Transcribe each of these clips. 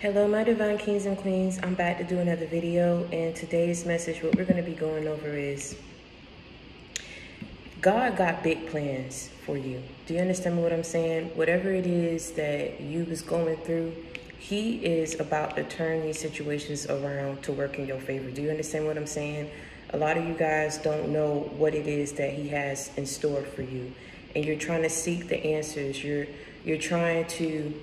Hello, my divine kings and queens. I'm back to do another video, and today's message, what we're going to be going over is God got big plans for you. Do you understand what I'm saying? Whatever it is that you was going through, He is about to turn these situations around to work in your favor. Do you understand what I'm saying? A lot of you guys don't know what it is that He has in store for you, and you're trying to seek the answers. You're you're trying to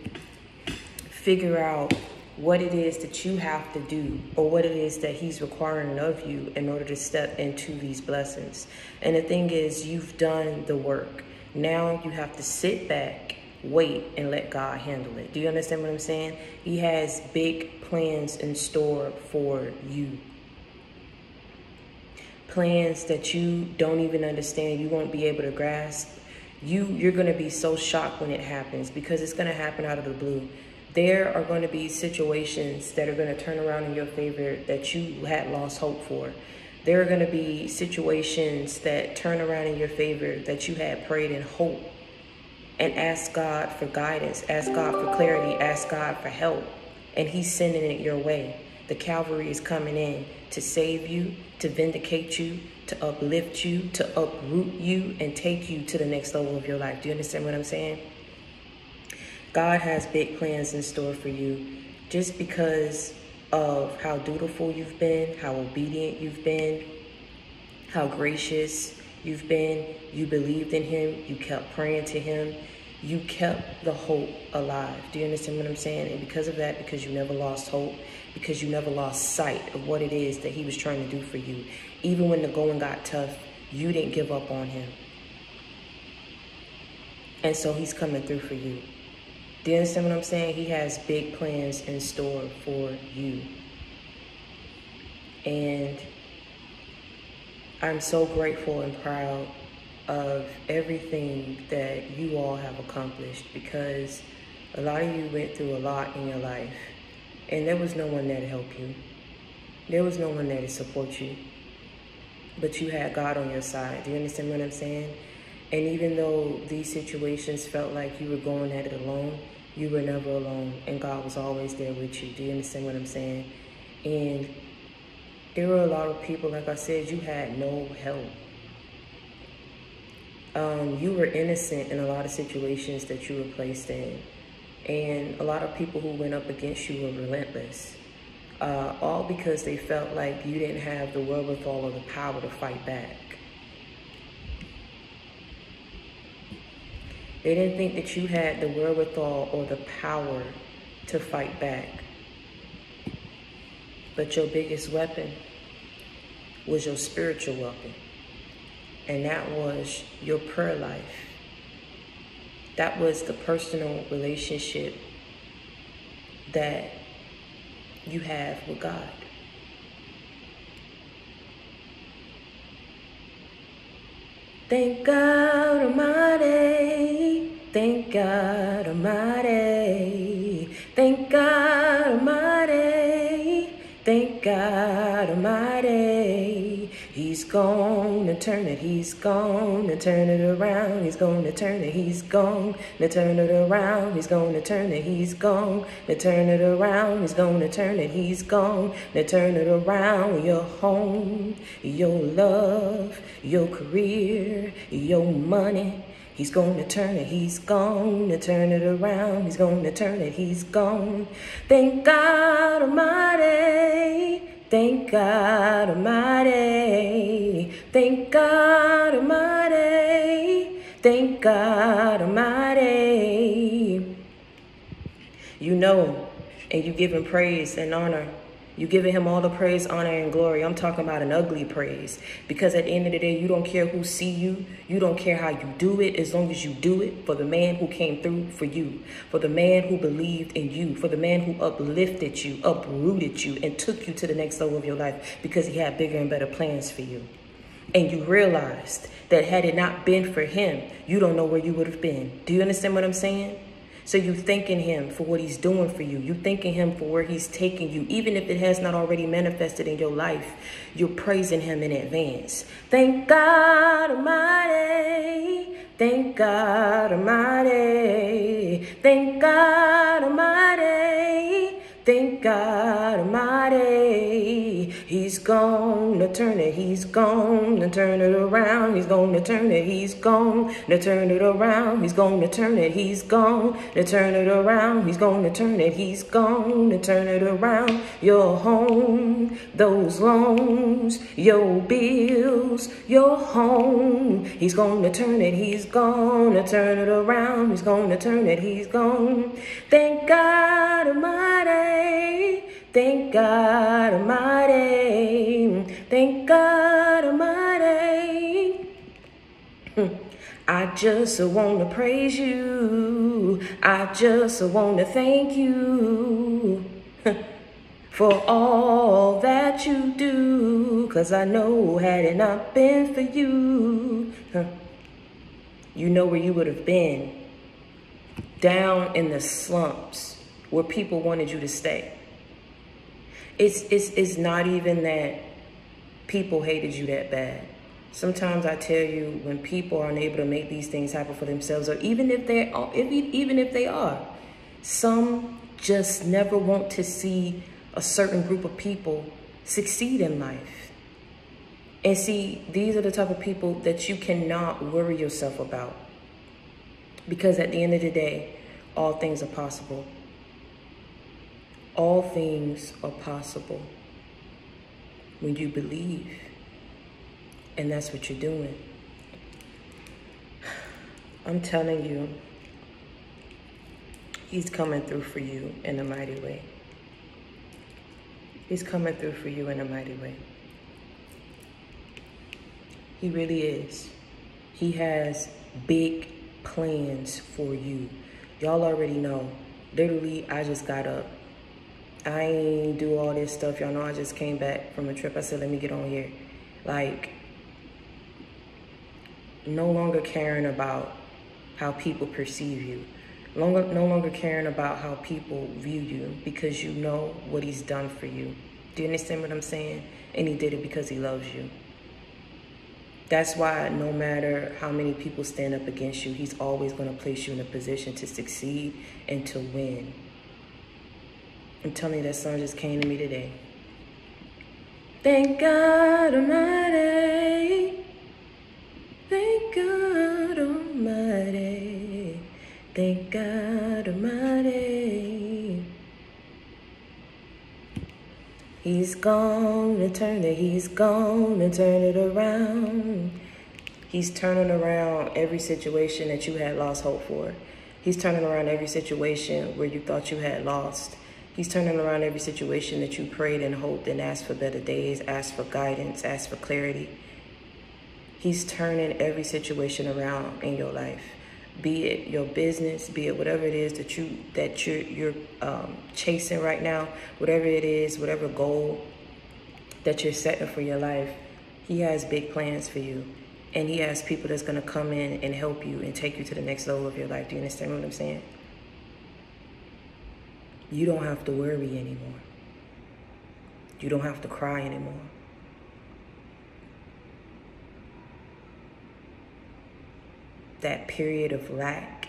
figure out what it is that you have to do or what it is that he's requiring of you in order to step into these blessings. And the thing is, you've done the work. Now you have to sit back, wait, and let God handle it. Do you understand what I'm saying? He has big plans in store for you. Plans that you don't even understand, you won't be able to grasp. You, you're going to be so shocked when it happens because it's going to happen out of the blue there are going to be situations that are going to turn around in your favor that you had lost hope for. There are going to be situations that turn around in your favor that you had prayed in hope and ask God for guidance, ask God for clarity, ask God for help, and He's sending it your way. The Calvary is coming in to save you, to vindicate you, to uplift you, to uproot you, and take you to the next level of your life. Do you understand what I'm saying? God has big plans in store for you just because of how dutiful you've been, how obedient you've been, how gracious you've been. You believed in Him, you kept praying to Him, you kept the hope alive. Do you understand what I'm saying? And because of that, because you never lost hope, because you never lost sight of what it is that He was trying to do for you, even when the going got tough, you didn't give up on Him. And so He's coming through for you. Do you understand what I'm saying? He has big plans in store for you. And I'm so grateful and proud of everything that you all have accomplished because a lot of you went through a lot in your life and there was no one there to help you. There was no one there to support you. But you had God on your side. Do you understand what I'm saying? And even though these situations felt like you were going at it alone, you were never alone and God was always there with you. Do you understand what I'm saying? And there were a lot of people, like I said, you had no help. Um, you were innocent in a lot of situations that you were placed in. And a lot of people who went up against you were relentless. Uh, all because they felt like you didn't have the wherewithal or the power to fight back. They didn't think that you had the wherewithal or the power to fight back. But your biggest weapon was your spiritual weapon. And that was your prayer life. That was the personal relationship that you have with God. Thank God Almighty, thank God Almighty, thank God Almighty, thank God Almighty. He's gonna turn it, he's gonna turn it around, he's gonna turn it, he's gonna turn it around, he's gonna turn it, he's gonna turn it around, he's gonna turn it, he's gonna turn it around. Your home, your love, your career, your money. He's going to turn it, he's to turn it around, he's going to turn it, he's gone. Thank God Almighty, thank God Almighty, thank God Almighty, thank God Almighty. You know, and you give him praise and honor you giving him all the praise, honor, and glory. I'm talking about an ugly praise. Because at the end of the day, you don't care who see you. You don't care how you do it as long as you do it for the man who came through for you. For the man who believed in you. For the man who uplifted you, uprooted you, and took you to the next level of your life because he had bigger and better plans for you. And you realized that had it not been for him, you don't know where you would have been. Do you understand what I'm saying? So you thanking him for what he's doing for you. You thanking him for where he's taking you. Even if it has not already manifested in your life, you're praising him in advance. Thank God Almighty. Thank God Almighty. Thank God Almighty. Thank God Almighty. He's gonna turn it, he's gonna turn it around. He's gonna turn it, he's gonna turn it around. He's gonna turn it, he's gonna turn it around. He's gonna turn it, he's gonna turn it around. Your home, those loans, your bills, your home. He's gonna turn it, he's gonna turn it around. He's gonna turn it, he's gonna. Thank God Almighty. Thank God Almighty. Thank God Almighty. I just want to praise you. I just want to thank you for all that you do. Cause I know had it not been for you, you know where you would have been. Down in the slumps where people wanted you to stay. It's, it's, it's not even that people hated you that bad. Sometimes I tell you when people are unable to make these things happen for themselves, or even if they are, if, even if they are, some just never want to see a certain group of people succeed in life. And see, these are the type of people that you cannot worry yourself about. Because at the end of the day, all things are possible all things are possible when you believe. And that's what you're doing. I'm telling you, He's coming through for you in a mighty way. He's coming through for you in a mighty way. He really is. He has big plans for you. Y'all already know. Literally, I just got up I ain't do all this stuff. Y'all know I just came back from a trip. I said, let me get on here. Like, no longer caring about how people perceive you. Longer, no longer caring about how people view you because you know what he's done for you. Do you understand what I'm saying? And he did it because he loves you. That's why no matter how many people stand up against you, he's always going to place you in a position to succeed and to win. I'm telling you, that song just came to me today. Thank God Almighty. Thank God Almighty. Thank God Almighty. He's gonna turn it, he's gonna turn it around. He's turning around every situation that you had lost hope for. He's turning around every situation where you thought you had lost. He's turning around every situation that you prayed and hoped and asked for better days, asked for guidance, asked for clarity. He's turning every situation around in your life, be it your business, be it whatever it is that you that you're you're um, chasing right now, whatever it is, whatever goal that you're setting for your life. He has big plans for you, and he has people that's gonna come in and help you and take you to the next level of your life. Do you understand what I'm saying? You don't have to worry anymore. You don't have to cry anymore. That period of lack,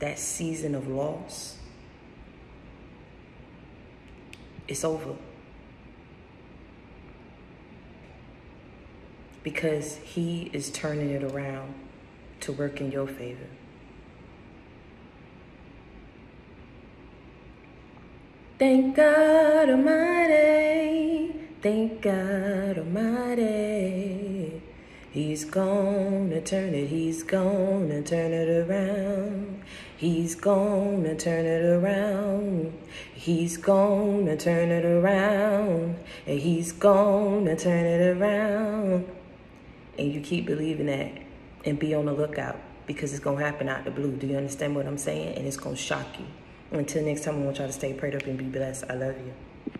that season of loss, it's over. Because he is turning it around to work in your favor. Thank God Almighty, thank God Almighty. He's gonna turn it, he's gonna turn it around. He's gonna turn it around. He's gonna turn it around. And he's gonna turn it around. And you keep believing that and be on the lookout because it's gonna happen out the blue. Do you understand what I'm saying? And it's gonna shock you. Until next time, I want y'all to stay prayed up and be blessed. I love you.